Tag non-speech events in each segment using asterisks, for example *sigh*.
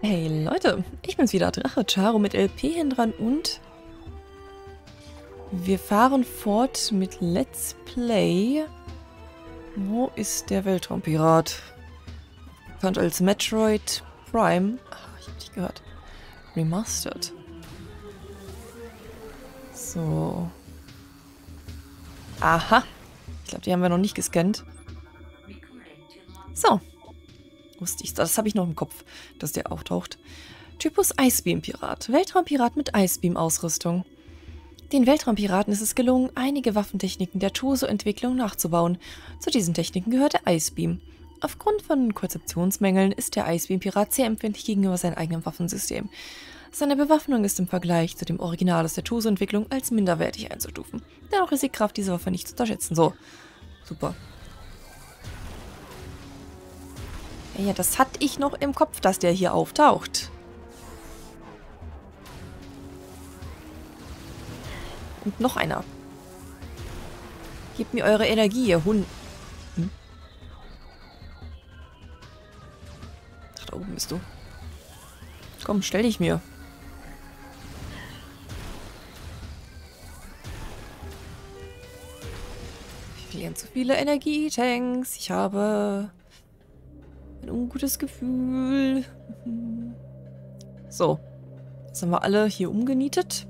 Hey Leute, ich bin's wieder, Drache Charo mit LP hin dran und wir fahren fort mit Let's Play. Wo ist der Weltraumpirat? Bekannt als Metroid Prime. Ach, ich hab dich gehört. Remastered. So. Aha. Ich glaube, die haben wir noch nicht gescannt. So. Wusste ich. Das habe ich noch im Kopf, dass der auftaucht. Typus Icebeam-Pirat. Weltraumpirat mit Icebeam-Ausrüstung. Den Weltraumpiraten ist es gelungen, einige Waffentechniken der Toso-Entwicklung nachzubauen. Zu diesen Techniken gehört der Icebeam. Aufgrund von Konzeptionsmängeln ist der Icebeam-Pirat sehr empfindlich gegenüber seinem eigenen Waffensystem. Seine Bewaffnung ist im Vergleich zu dem Original aus der Toso-Entwicklung als minderwertig einzustufen. Dennoch ist die Kraft dieser Waffe nicht zu unterschätzen. So, super. Ja, das hatte ich noch im Kopf, dass der hier auftaucht. Und noch einer. Gebt mir eure Energie, ihr Hund. Hm? Ach, da oben bist du. Komm, stell dich mir. Ich verlieren zu viele Energietanks. Ich habe ein ungutes Gefühl. So. Jetzt haben wir alle hier umgenietet.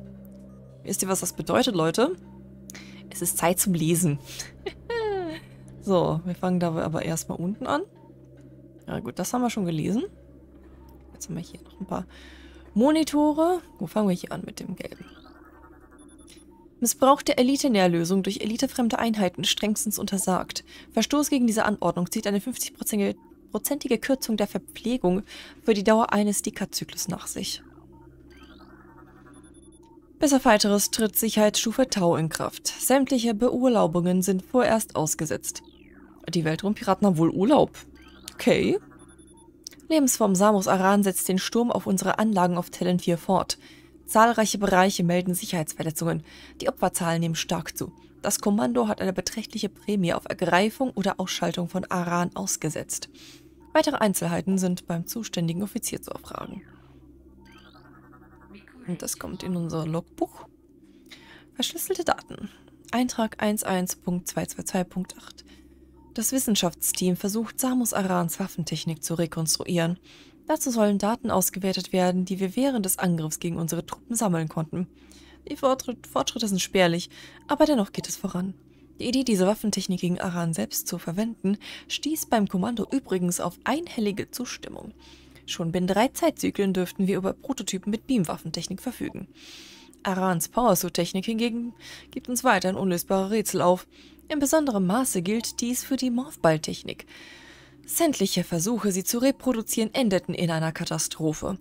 Wisst ihr, was das bedeutet, Leute? Es ist Zeit zum Lesen. *laughs* so, wir fangen da aber erstmal unten an. Ja gut, das haben wir schon gelesen. Jetzt haben wir hier noch ein paar Monitore. Wo fangen wir hier an mit dem gelben? Missbrauch der Elite-Nährlösung durch elitefremde Einheiten strengstens untersagt. Verstoß gegen diese Anordnung zieht eine 50-prozentige prozentige Kürzung der Verpflegung für die Dauer eines Dekadzyklus nach sich. Bis auf weiteres tritt Sicherheitsstufe Tau in Kraft. Sämtliche Beurlaubungen sind vorerst ausgesetzt. Die Weltraumpiraten haben wohl Urlaub. Okay. Lebensform Samus Aran setzt den Sturm auf unsere Anlagen auf Talon 4 fort. Zahlreiche Bereiche melden Sicherheitsverletzungen. Die Opferzahlen nehmen stark zu. Das Kommando hat eine beträchtliche Prämie auf Ergreifung oder Ausschaltung von Aran ausgesetzt. Weitere Einzelheiten sind beim zuständigen Offizier zu erfragen. Und das kommt in unser Logbuch. Verschlüsselte Daten. Eintrag 11.222.8. Das Wissenschaftsteam versucht, Samus Arans Waffentechnik zu rekonstruieren. Dazu sollen Daten ausgewertet werden, die wir während des Angriffs gegen unsere Truppen sammeln konnten. Die Fortschritte sind spärlich, aber dennoch geht es voran. Die Idee, diese Waffentechnik gegen Aran selbst zu verwenden, stieß beim Kommando übrigens auf einhellige Zustimmung. Schon binnen drei Zeitzyklen dürften wir über Prototypen mit Beamwaffentechnik verfügen. Arans Powersuit-Technik hingegen gibt uns weiterhin unlösbare Rätsel auf. In besonderem Maße gilt dies für die Morphball-Technik. Sämtliche Versuche, sie zu reproduzieren, endeten in einer Katastrophe.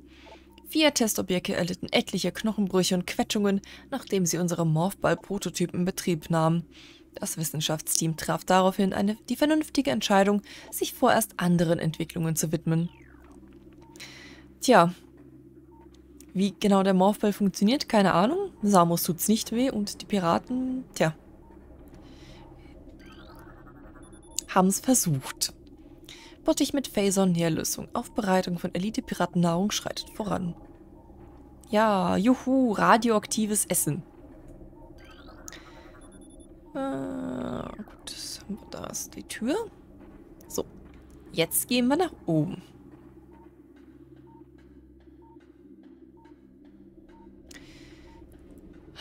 Vier Testobjekte erlitten etliche Knochenbrüche und Quetschungen, nachdem sie unsere Morphball-Prototypen in Betrieb nahmen. Das Wissenschaftsteam traf daraufhin eine, die vernünftige Entscheidung, sich vorerst anderen Entwicklungen zu widmen. Tja, wie genau der Morphball funktioniert, keine Ahnung. Samus tut's nicht weh und die Piraten, tja, haben's versucht. Bottich mit Phasor Nährlösung. Aufbereitung von Elite-Piratennahrung schreitet voran. Ja, juhu, radioaktives Essen. Äh, gut, da ist die Tür. So, jetzt gehen wir nach oben.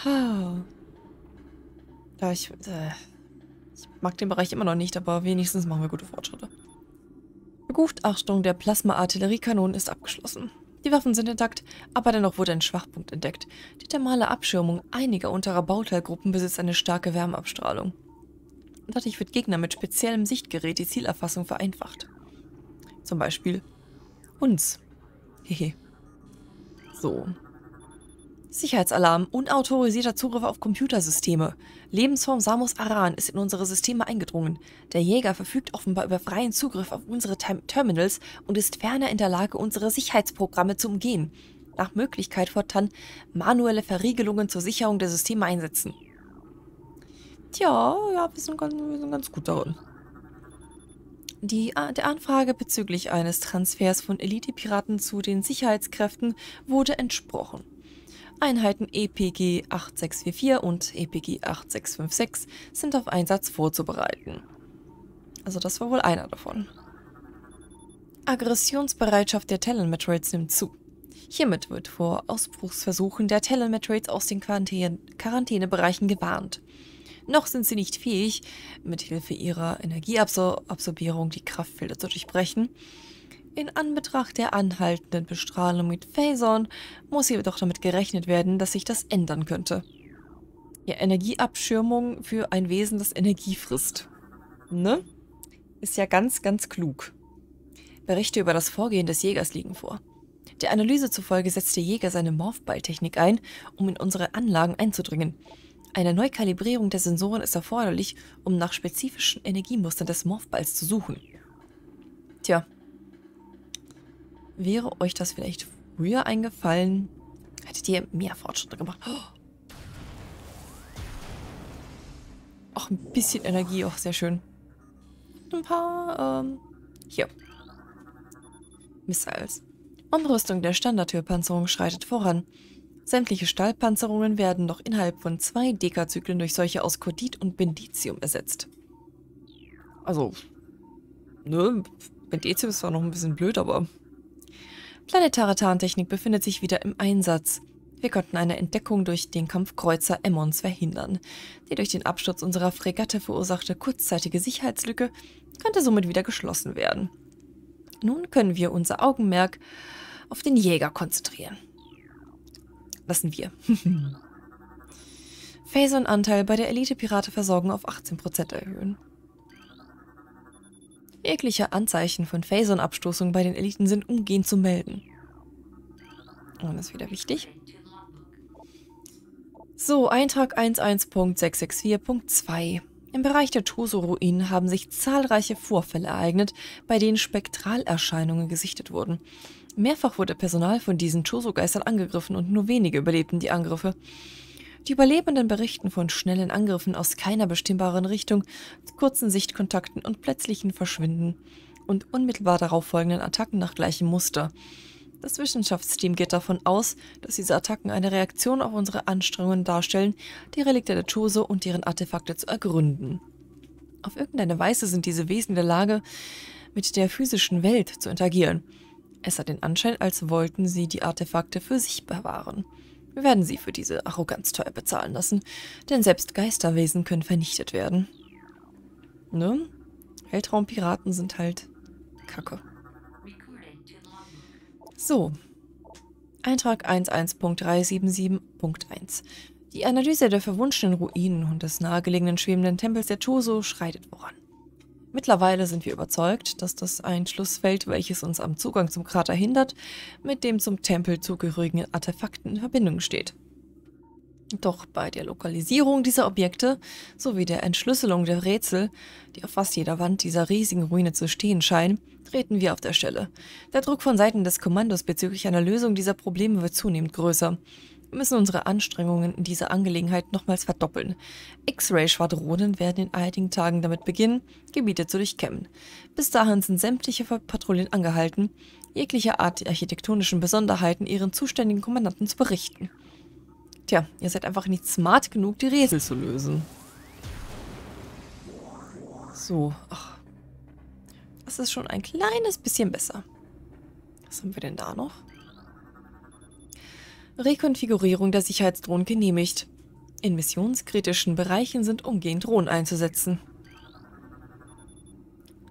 Ha. Ich, äh, ich mag den Bereich immer noch nicht, aber wenigstens machen wir gute Fortschritte. Begutachtung der Plasma-Artilleriekanonen ist abgeschlossen. Die Waffen sind intakt, aber dennoch wurde ein Schwachpunkt entdeckt. Die thermale Abschirmung einiger unterer Bauteilgruppen besitzt eine starke Wärmeabstrahlung. Dadurch wird Gegner mit speziellem Sichtgerät die Zielerfassung vereinfacht. Zum Beispiel uns. Hehe. So, Sicherheitsalarm, unautorisierter Zugriff auf Computersysteme. Lebensform Samus Aran ist in unsere Systeme eingedrungen. Der Jäger verfügt offenbar über freien Zugriff auf unsere Terminals und ist ferner in der Lage, unsere Sicherheitsprogramme zu umgehen. Nach Möglichkeit fortan manuelle Verriegelungen zur Sicherung der Systeme einsetzen. Tja, ja, wir sind ganz, wir sind ganz gut darin. Die, der Anfrage bezüglich eines Transfers von Elite-Piraten zu den Sicherheitskräften wurde entsprochen. Einheiten EPG 8644 und EPG 8656 sind auf Einsatz vorzubereiten. Also das war wohl einer davon. Aggressionsbereitschaft der Talon-Metroids nimmt zu. Hiermit wird vor Ausbruchsversuchen der Talon-Metroids aus den Quarantäne Quarantänebereichen gewarnt. Noch sind sie nicht fähig, mithilfe ihrer Energieabsorbierung die Kraftfelder zu durchbrechen. In Anbetracht der anhaltenden Bestrahlung mit Phasern muss jedoch damit gerechnet werden, dass sich das ändern könnte. Ja, Energieabschirmung für ein Wesen, das Energie frisst. Ne? Ist ja ganz, ganz klug. Berichte über das Vorgehen des Jägers liegen vor. Der Analyse zufolge setzt der Jäger seine Morphball-Technik ein, um in unsere Anlagen einzudringen. Eine Neukalibrierung der Sensoren ist erforderlich, um nach spezifischen Energiemustern des Morphballs zu suchen. Tja. Wäre euch das vielleicht früher eingefallen, hättet ihr mehr Fortschritte gemacht. Oh. Auch ein bisschen Energie, auch sehr schön. Ein paar, ähm, hier. Missiles. Umrüstung der Standardtürpanzerung schreitet voran. Sämtliche Stahlpanzerungen werden noch innerhalb von zwei Dekazyklen durch solche aus Kodit und Benditium ersetzt. Also, ne, Benditium ist zwar noch ein bisschen blöd, aber... Planetare Tarntechnik befindet sich wieder im Einsatz. Wir konnten eine Entdeckung durch den Kampfkreuzer Emmons verhindern. Die durch den Absturz unserer Fregatte verursachte kurzzeitige Sicherheitslücke konnte somit wieder geschlossen werden. Nun können wir unser Augenmerk auf den Jäger konzentrieren lassen wir. *laughs* Phason-Anteil bei der Elite-Pirate-Versorgung auf 18% erhöhen. Jegliche Anzeichen von Phason-Abstoßung bei den Eliten sind umgehend zu melden. Und das ist wieder wichtig. So, Eintrag 11.664.2. Im Bereich der Toso-Ruinen haben sich zahlreiche Vorfälle ereignet, bei denen Spektralerscheinungen gesichtet wurden. Mehrfach wurde Personal von diesen Choso-Geistern angegriffen und nur wenige überlebten die Angriffe. Die Überlebenden berichten von schnellen Angriffen aus keiner bestimmbaren Richtung, kurzen Sichtkontakten und plötzlichen Verschwinden und unmittelbar darauf folgenden Attacken nach gleichem Muster. Das Wissenschaftsteam geht davon aus, dass diese Attacken eine Reaktion auf unsere Anstrengungen darstellen, die Relikte der Choso und deren Artefakte zu ergründen. Auf irgendeine Weise sind diese Wesen in der Lage, mit der physischen Welt zu interagieren – es hat den Anschein, als wollten sie die Artefakte für sich bewahren. Wir werden sie für diese Arroganz teuer bezahlen lassen, denn selbst Geisterwesen können vernichtet werden. Ne? Weltraumpiraten sind halt Kacke. So. Eintrag 11.377.1 Die Analyse der verwunschenen Ruinen und des nahegelegenen schwebenden Tempels der Choso schreitet voran. Mittlerweile sind wir überzeugt, dass das Einschlussfeld, welches uns am Zugang zum Krater hindert, mit dem zum Tempel zugehörigen Artefakten in Verbindung steht. Doch bei der Lokalisierung dieser Objekte sowie der Entschlüsselung der Rätsel, die auf fast jeder Wand dieser riesigen Ruine zu stehen scheinen, treten wir auf der Stelle. Der Druck von Seiten des Kommandos bezüglich einer Lösung dieser Probleme wird zunehmend größer. Wir müssen unsere Anstrengungen in dieser Angelegenheit nochmals verdoppeln. X-Ray-Schwadronen werden in einigen Tagen damit beginnen, Gebiete zu durchkämmen. Bis dahin sind sämtliche Patrouillen angehalten, jegliche Art architektonischen Besonderheiten ihren zuständigen Kommandanten zu berichten. Tja, ihr seid einfach nicht smart genug, die Rätsel zu lösen. So, ach. Das ist schon ein kleines bisschen besser. Was haben wir denn da noch? Rekonfigurierung der Sicherheitsdrohnen genehmigt. In missionskritischen Bereichen sind umgehend Drohnen einzusetzen.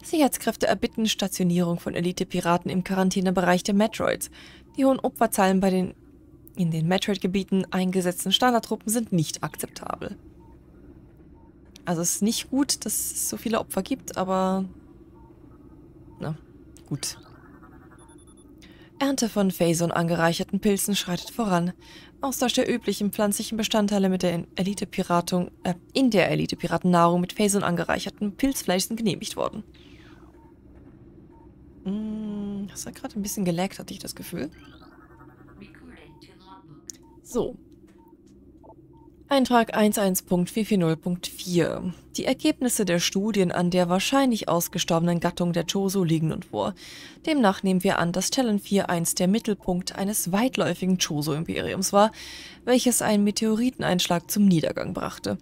Sicherheitskräfte erbitten Stationierung von Elite-Piraten im Quarantänebereich der Metroids. Die hohen Opferzahlen bei den in den Metroid-Gebieten eingesetzten Standardtruppen sind nicht akzeptabel. Also es ist nicht gut, dass es so viele Opfer gibt, aber... Na, gut. Ernte von Phason angereicherten Pilzen schreitet voran. Austausch der üblichen pflanzlichen Bestandteile mit der Elite-Piratung, äh, in der Elite-Piratennahrung mit Phason angereicherten Pilzfleisch sind genehmigt worden. Hm, das hat gerade ein bisschen gelaggt, hatte ich das Gefühl. So. Eintrag 11.440.4 Die Ergebnisse der Studien an der wahrscheinlich ausgestorbenen Gattung der Choso liegen nun vor. Demnach nehmen wir an, dass Talon 4 einst der Mittelpunkt eines weitläufigen Choso-Imperiums war, welches einen Meteoriteneinschlag zum Niedergang brachte.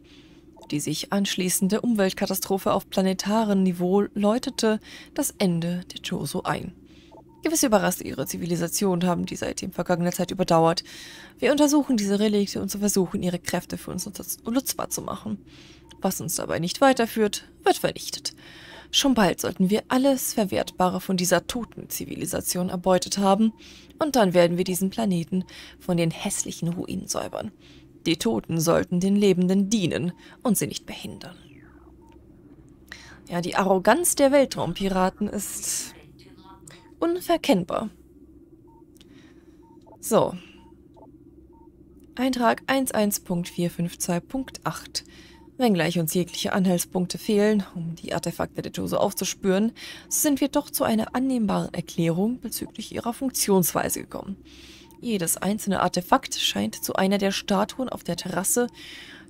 Die sich anschließende Umweltkatastrophe auf planetarem Niveau läutete das Ende der Choso ein. Gewisse Überreste ihrer Zivilisation haben die seitdem vergangene Zeit überdauert. Wir untersuchen diese Relikte und versuchen, ihre Kräfte für uns nutzbar zu machen. Was uns dabei nicht weiterführt, wird vernichtet. Schon bald sollten wir alles Verwertbare von dieser toten Zivilisation erbeutet haben, und dann werden wir diesen Planeten von den hässlichen Ruinen säubern. Die Toten sollten den Lebenden dienen und sie nicht behindern. Ja, die Arroganz der Weltraumpiraten ist unverkennbar. So. Eintrag 11.452.8. Wenngleich uns jegliche Anhaltspunkte fehlen, um die Artefakte der Dose aufzuspüren, sind wir doch zu einer annehmbaren Erklärung bezüglich ihrer Funktionsweise gekommen. Jedes einzelne Artefakt scheint zu einer der Statuen auf der Terrasse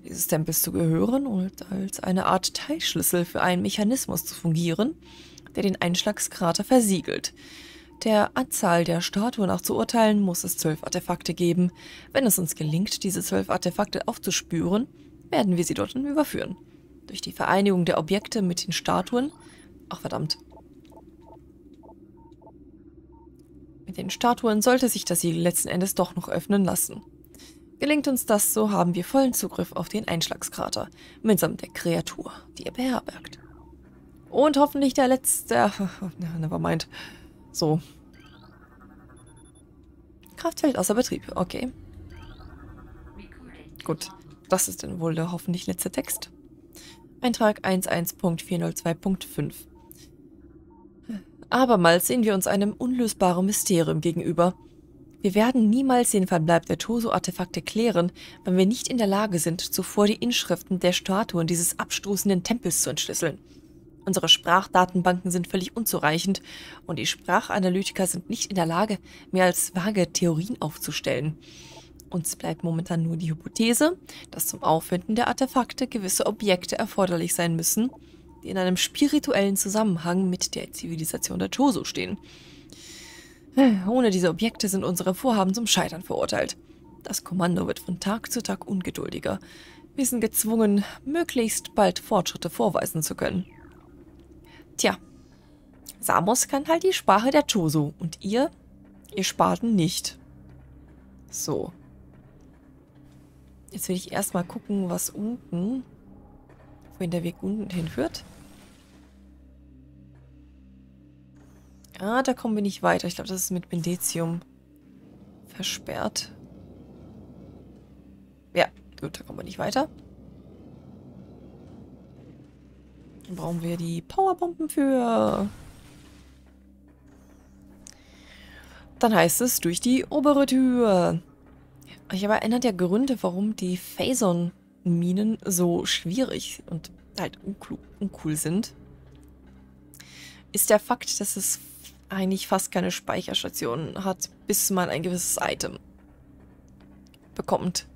dieses Tempels zu gehören und als eine Art Teilschlüssel für einen Mechanismus zu fungieren, der den Einschlagskrater versiegelt. Der Anzahl der Statuen nach zu urteilen, muss es zwölf Artefakte geben. Wenn es uns gelingt, diese zwölf Artefakte aufzuspüren, werden wir sie dorthin überführen. Durch die Vereinigung der Objekte mit den Statuen... Ach verdammt. Mit den Statuen sollte sich das Siegel letzten Endes doch noch öffnen lassen. Gelingt uns das, so haben wir vollen Zugriff auf den Einschlagskrater, mitsamt der Kreatur, die er beherbergt. Und hoffentlich der letzte... *laughs* Nevermind. So. Kraftfeld außer Betrieb. Okay. Gut. Das ist dann wohl der hoffentlich letzte Text. Eintrag 11.402.5 Abermals sehen wir uns einem unlösbaren Mysterium gegenüber. Wir werden niemals den Verbleib der Toso-Artefakte klären, wenn wir nicht in der Lage sind, zuvor die Inschriften der Statuen dieses abstoßenden Tempels zu entschlüsseln. Unsere Sprachdatenbanken sind völlig unzureichend und die Sprachanalytiker sind nicht in der Lage, mehr als vage Theorien aufzustellen. Uns bleibt momentan nur die Hypothese, dass zum Auffinden der Artefakte gewisse Objekte erforderlich sein müssen, die in einem spirituellen Zusammenhang mit der Zivilisation der Choso stehen. Ohne diese Objekte sind unsere Vorhaben zum Scheitern verurteilt. Das Kommando wird von Tag zu Tag ungeduldiger. Wir sind gezwungen, möglichst bald Fortschritte vorweisen zu können. Tja, Samos kann halt die Sprache der Choso und ihr, ihr Spaten nicht. So. Jetzt will ich erstmal gucken, was unten, wohin der Weg unten hinführt. Ah, da kommen wir nicht weiter. Ich glaube, das ist mit Bendetium versperrt. Ja, gut, da kommen wir nicht weiter. Dann brauchen wir die Powerbomben für. Dann heißt es durch die obere Tür. Ich habe einer der Gründe, warum die Phason-Minen so schwierig und halt uncool sind, ist der Fakt, dass es eigentlich fast keine Speicherstation hat, bis man ein gewisses Item bekommt.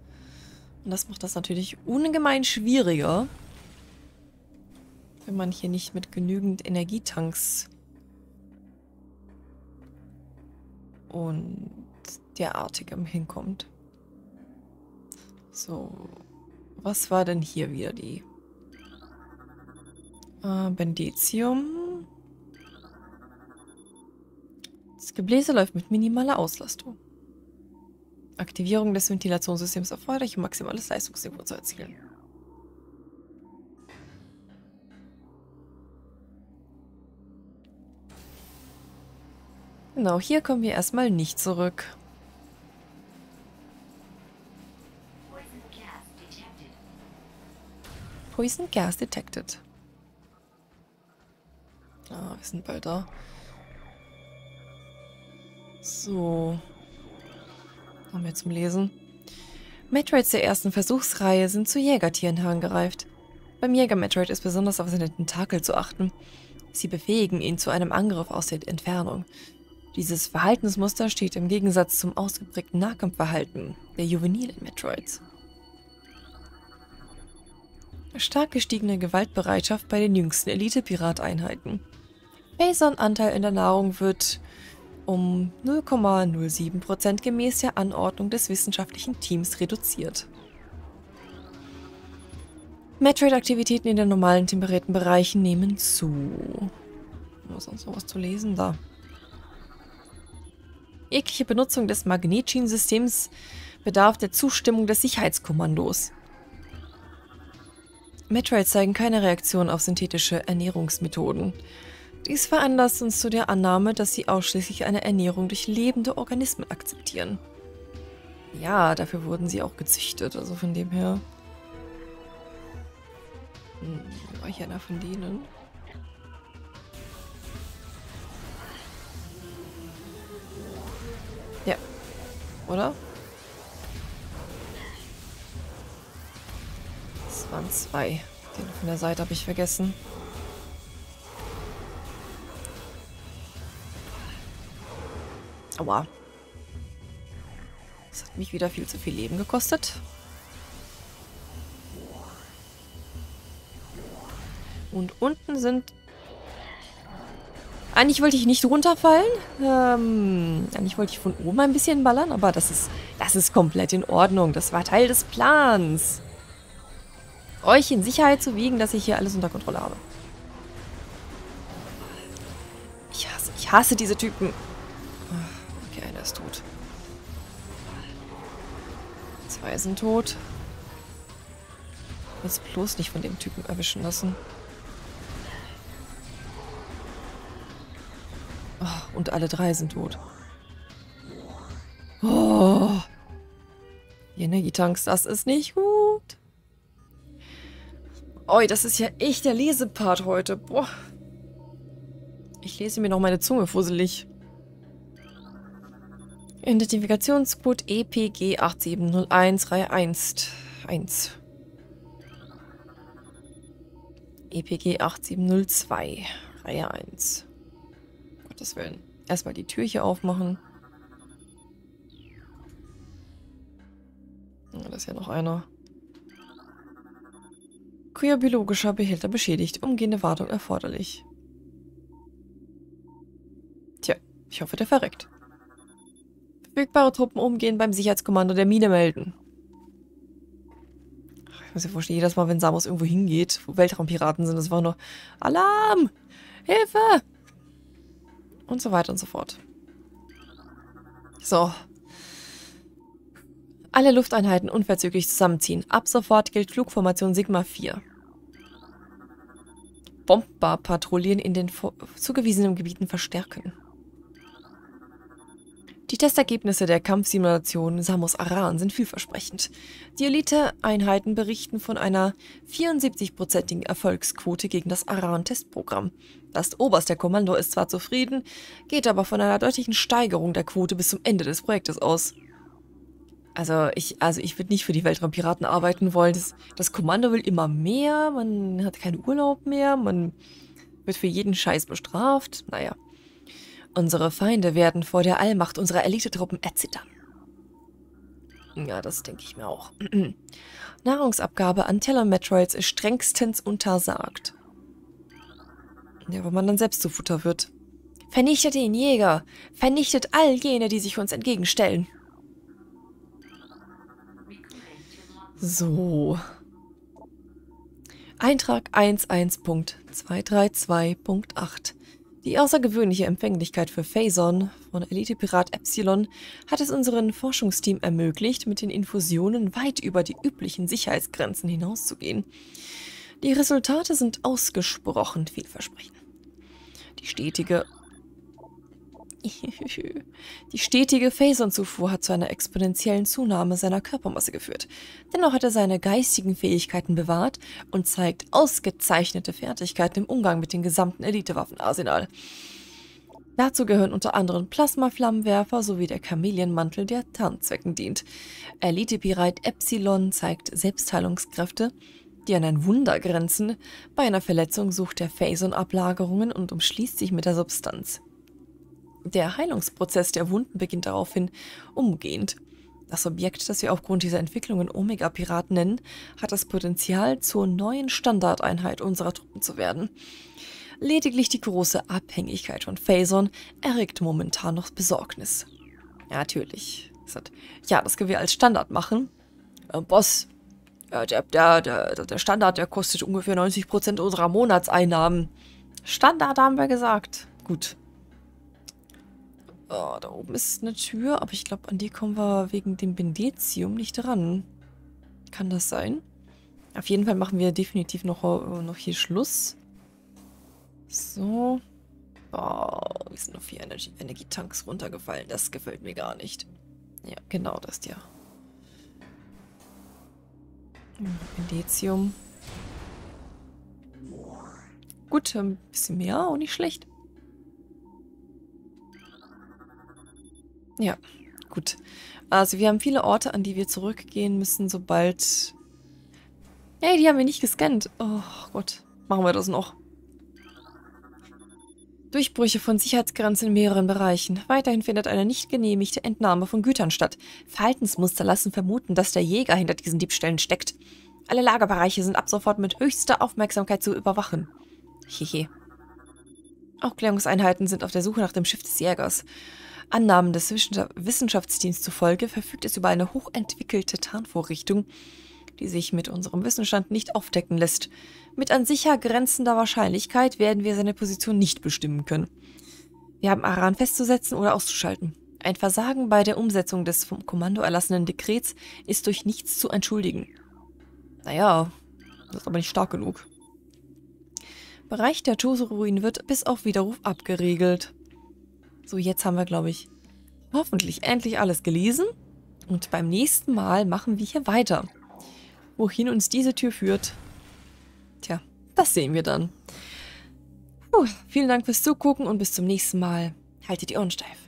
Und das macht das natürlich ungemein schwieriger, wenn man hier nicht mit genügend Energietanks und derartigem hinkommt. So, was war denn hier wieder die? Äh, Benditium. Das Gebläse läuft mit minimaler Auslastung. Aktivierung des Ventilationssystems erforderlich, um maximales Leistungsniveau zu erzielen. Genau, hier kommen wir erstmal nicht zurück. Poison Gas detected. Ah, wir sind bald da. So. Haben wir zum Lesen. Metroids der ersten Versuchsreihe sind zu Jägertieren herangereift. Beim Jäger-Metroid ist besonders auf seine Tentakel zu achten. Sie befähigen ihn zu einem Angriff aus der Entfernung. Dieses Verhaltensmuster steht im Gegensatz zum ausgeprägten Nahkampfverhalten der juvenilen Metroids. Stark gestiegene Gewaltbereitschaft bei den jüngsten Elite-Pirat-Einheiten. Phazon-Anteil in der Nahrung wird um 0,07% gemäß der Anordnung des wissenschaftlichen Teams reduziert. Metroid-Aktivitäten in den normalen temperierten Bereichen nehmen zu. Was sonst noch was zu lesen da? Jegliche Benutzung des Magnetschin-Systems bedarf der Zustimmung des Sicherheitskommandos. Metroid zeigen keine Reaktion auf synthetische Ernährungsmethoden. Dies veranlasst uns zu der Annahme, dass sie ausschließlich eine Ernährung durch lebende Organismen akzeptieren. Ja, dafür wurden sie auch gezüchtet, also von dem her... Hm, war ich einer von denen? Ja. Oder? Zwei. Den von der Seite habe ich vergessen. Aua. Das hat mich wieder viel zu viel Leben gekostet. Und unten sind... Eigentlich wollte ich nicht runterfallen. Ähm, eigentlich wollte ich von oben ein bisschen ballern, aber das ist, das ist komplett in Ordnung. Das war Teil des Plans. Euch in Sicherheit zu wiegen, dass ich hier alles unter Kontrolle habe. Ich hasse, ich hasse diese Typen ist tot. Zwei sind tot. Jetzt bloß nicht von dem Typen erwischen lassen. Oh, und alle drei sind tot. Oh. Die Energietanks, das ist nicht gut. Oi, das ist ja echt der Lesepart heute. Boah. Ich lese mir noch meine Zunge fusselig. Identifikationscode EPG 8701 Reihe 1. 1. EPG 8702 Reihe 1. Gottes Willen. Erstmal die Tür hier aufmachen. Da ist ja noch einer. Kryobiologischer Behälter beschädigt. Umgehende Wartung erforderlich. Tja, ich hoffe, der verreckt. Verfügbare Truppen umgehen beim Sicherheitskommando der Mine melden. Ich muss ja vorstellen, jedes Mal, wenn Samus irgendwo hingeht, wo Weltraumpiraten sind, das war nur Alarm! Hilfe! Und so weiter und so fort. So. Alle Lufteinheiten unverzüglich zusammenziehen. Ab sofort gilt Flugformation Sigma 4. Bomberpatrouillen in den zugewiesenen Gebieten verstärken. Die Testergebnisse der Kampfsimulation Samus Aran sind vielversprechend. Die Elite-Einheiten berichten von einer 74-prozentigen Erfolgsquote gegen das Aran-Testprogramm. Das oberste Kommando ist zwar zufrieden, geht aber von einer deutlichen Steigerung der Quote bis zum Ende des Projektes aus. Also ich, also ich würde nicht für die Weltraumpiraten arbeiten wollen. Das, das Kommando will immer mehr, man hat keinen Urlaub mehr, man wird für jeden Scheiß bestraft. Naja. Unsere Feinde werden vor der Allmacht unserer Elitetruppen erzittern. Ja, das denke ich mir auch. *clears throat* Nahrungsabgabe an Telemetroids ist strengstens untersagt. Ja, weil man dann selbst zu Futter wird. Vernichtet den Jäger! Vernichtet all jene, die sich uns entgegenstellen! So. Eintrag 11.232.8 die außergewöhnliche Empfänglichkeit für Phazon von Elite-Pirat Epsilon hat es unserem Forschungsteam ermöglicht, mit den Infusionen weit über die üblichen Sicherheitsgrenzen hinauszugehen. Die Resultate sind ausgesprochen vielversprechend. Die stetige *laughs* die stetige Phazon-Zufuhr hat zu einer exponentiellen Zunahme seiner Körpermasse geführt. Dennoch hat er seine geistigen Fähigkeiten bewahrt und zeigt ausgezeichnete Fertigkeiten im Umgang mit dem gesamten Elitewaffenarsenal. Dazu gehören unter anderem Plasmaflammenwerfer sowie der Chameleonmantel, der Tarnzwecken dient. Elite-Pirat Epsilon zeigt Selbstheilungskräfte, die an ein Wunder grenzen. Bei einer Verletzung sucht er Phazon-Ablagerungen und umschließt sich mit der Substanz. Der Heilungsprozess der Wunden beginnt daraufhin umgehend. Das Objekt, das wir aufgrund dieser Entwicklungen Omega-Pirat nennen, hat das Potenzial, zur neuen Standardeinheit unserer Truppen zu werden. Lediglich die große Abhängigkeit von Phasern erregt momentan noch Besorgnis. Ja, natürlich. Ja, das können wir als Standard machen. Äh, Boss, äh, der, der, der, der Standard, der kostet ungefähr 90% unserer Monatseinnahmen. Standard haben wir gesagt. Gut. Oh, da oben ist eine Tür, aber ich glaube, an die kommen wir wegen dem Bendezium nicht ran. Kann das sein? Auf jeden Fall machen wir definitiv noch, äh, noch hier Schluss. So. Oh, wir sind noch vier Energie Energietanks runtergefallen. Das gefällt mir gar nicht. Ja, genau das ja. Bendezium. Gut, ein bisschen mehr, auch nicht schlecht. Ja, gut. Also wir haben viele Orte, an die wir zurückgehen müssen, sobald... Hey, die haben wir nicht gescannt. Oh Gott, machen wir das noch. Durchbrüche von Sicherheitsgrenzen in mehreren Bereichen. Weiterhin findet eine nicht genehmigte Entnahme von Gütern statt. Verhaltensmuster lassen vermuten, dass der Jäger hinter diesen Diebstählen steckt. Alle Lagerbereiche sind ab sofort mit höchster Aufmerksamkeit zu überwachen. Hehe. Aufklärungseinheiten sind auf der Suche nach dem Schiff des Jägers. Annahmen des Wissenschaftsdienstes zufolge verfügt es über eine hochentwickelte Tarnvorrichtung, die sich mit unserem Wissensstand nicht aufdecken lässt. Mit an sicher grenzender Wahrscheinlichkeit werden wir seine Position nicht bestimmen können. Wir haben Aran festzusetzen oder auszuschalten. Ein Versagen bei der Umsetzung des vom Kommando erlassenen Dekrets ist durch nichts zu entschuldigen. Naja, das ist aber nicht stark genug. Bereich der Chose-Ruin wird bis auf Widerruf abgeriegelt. So, jetzt haben wir, glaube ich, hoffentlich endlich alles gelesen. Und beim nächsten Mal machen wir hier weiter. Wohin uns diese Tür führt, tja, das sehen wir dann. Puh, vielen Dank fürs Zugucken und bis zum nächsten Mal. Haltet die Ohren steif.